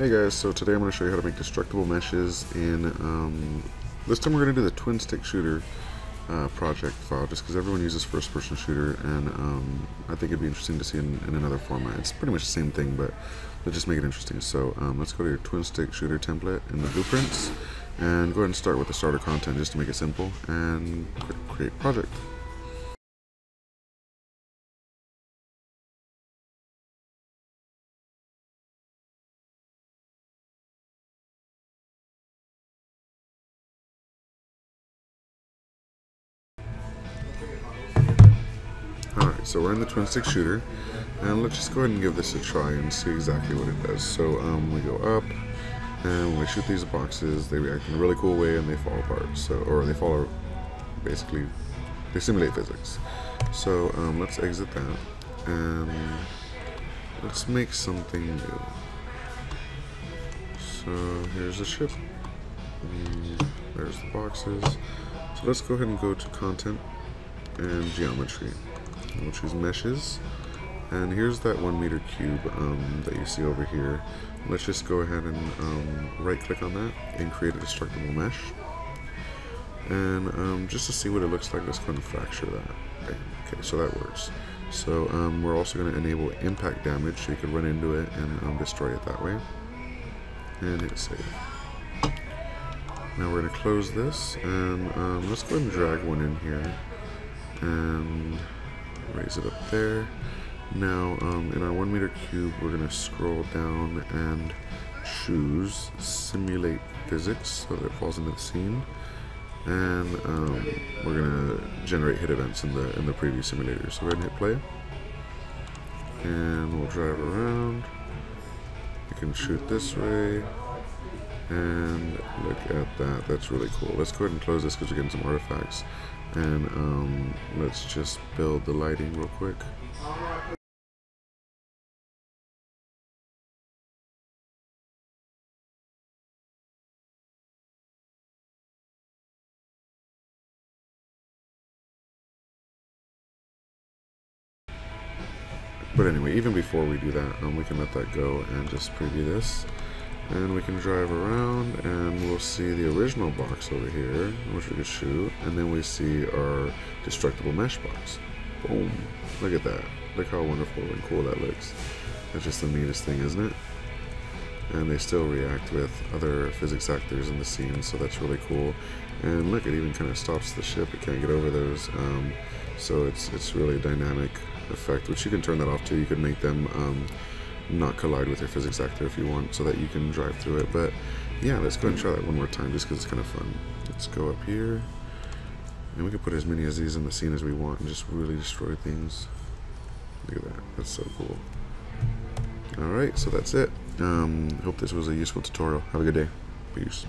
Hey guys, so today I'm going to show you how to make destructible meshes in, um, this time we're going to do the twin stick shooter uh, project file just because everyone uses first person shooter and um, I think it'd be interesting to see in, in, another format. It's pretty much the same thing but let's just make it interesting. So um, let's go to your twin stick shooter template in the blueprints and go ahead and start with the starter content just to make it simple and create project. So we're in the twin stick shooter, and let's just go ahead and give this a try and see exactly what it does. So um, we go up, and when we shoot these boxes, they react in a really cool way and they fall apart. So, or they fall, basically, they simulate physics. So um, let's exit that, and let's make something new. So here's the ship, and there's the boxes. So let's go ahead and go to content and geometry. We'll choose meshes. And here's that one meter cube um, that you see over here. Let's just go ahead and um, right click on that and create a destructible mesh. And um, just to see what it looks like, let's ahead and fracture that. Okay, okay so that works. So um, we're also going to enable impact damage so you can run into it and um, destroy it that way. And hit save. Now we're going to close this and um, let's go ahead and drag one in here and it up there. Now, um, in our one meter cube, we're gonna scroll down and choose simulate physics so that it falls into the scene. And um, we're gonna generate hit events in the in the preview simulator. So go ahead and hit play. And we'll drive around. You can shoot this way. And look at that, that's really cool. Let's go ahead and close this because we're getting some artifacts. And um, let's just build the lighting real quick. But anyway, even before we do that, um, we can let that go and just preview this. And we can drive around and we'll see the original box over here, which we can shoot. And then we see our destructible mesh box. Boom. Look at that. Look how wonderful and cool that looks. That's just the neatest thing, isn't it? And they still react with other physics actors in the scene, so that's really cool. And look, it even kind of stops the ship. It can't get over those. Um, so it's it's really a dynamic effect, which you can turn that off too. You can make them um, not collide with your physics actor if you want so that you can drive through it. But yeah, let's go and try that one more time just because it's kind of fun. Let's go up here. And we can put as many of these in the scene as we want and just really destroy things. Look at that. That's so cool. Alright, so that's it. Um, hope this was a useful tutorial. Have a good day. Peace.